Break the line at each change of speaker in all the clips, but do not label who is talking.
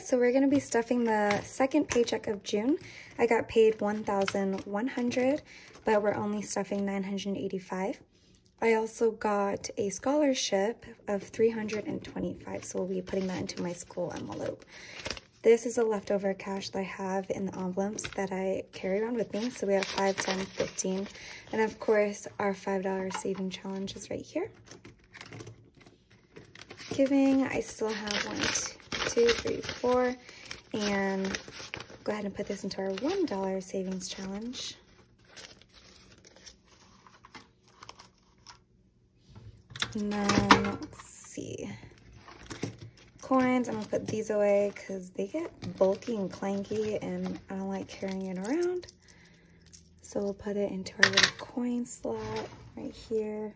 So we're gonna be stuffing the second paycheck of June. I got paid 1,100, but we're only stuffing 985. I also got a scholarship of 325, so we'll be putting that into my school envelope. This is a leftover cash that I have in the envelopes that I carry around with me. So we have 5, 10, 15. And of course, our $5 saving challenge is right here. Giving, I still have one, two, three, four. And go ahead and put this into our $1 savings challenge. And then, let's see coins. I'm gonna put these away because they get bulky and clanky and I don't like carrying it around. So we'll put it into our little coin slot right here.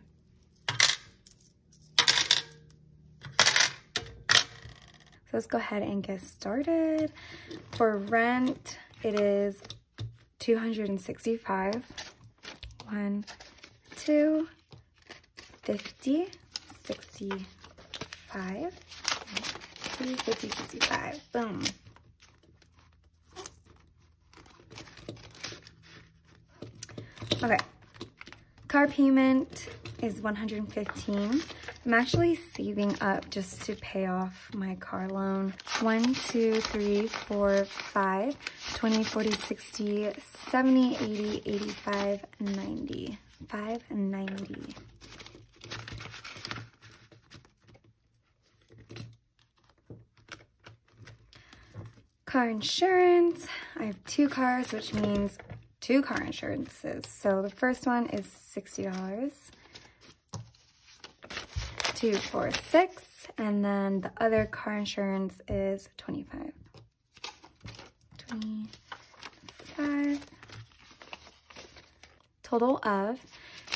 So let's go ahead and get started. For rent, it is 265. One, two, 50, 65, 50, 65. Boom. Okay. Car payment is 115. I'm actually saving up just to pay off my car loan. 1, 2, 3, 4, 5, 20, 40, 60, 70, 80, 85, 90. 5 and 90. car insurance. I have two cars, which means two car insurances. So the first one is $60. Two, four, six. And then the other car insurance is 25. 25. Total of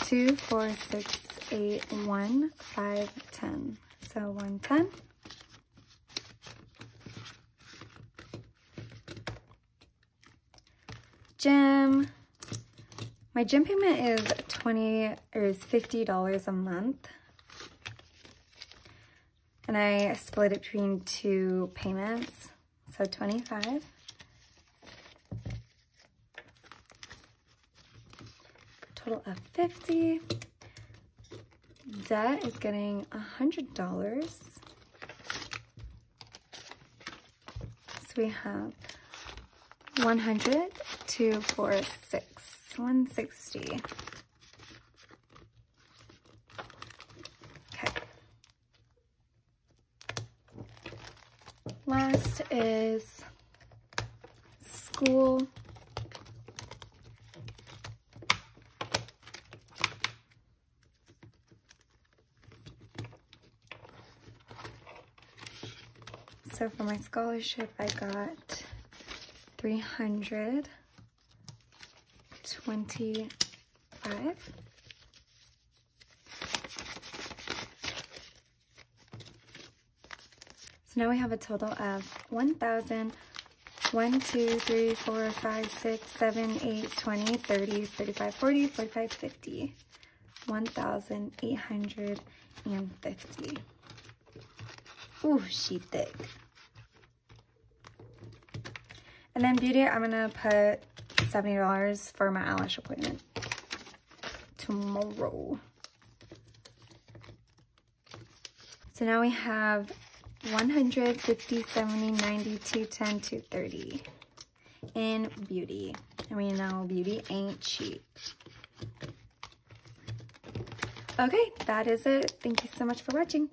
two, four, six, eight, one, five, ten. So 110. gym. My gym payment is 20 or is $50 a month. And I split it between two payments, so 25. Total of 50. Debt is getting $100. So we have 100 two, four, six, 160. Last is school. So for my scholarship, I got 300 So now we have a total of 1,000, 1, 2, 3, 4, 5, 6, 7, 8, 20, 30, 35, 40, 45, 50. 1,850. Ooh, she thick. And then beauty, I'm gonna put $70 for my eyelash appointment tomorrow. So now we have 150, 70, 90, 210, 230 in beauty. And we know beauty ain't cheap. Okay, that is it. Thank you so much for watching.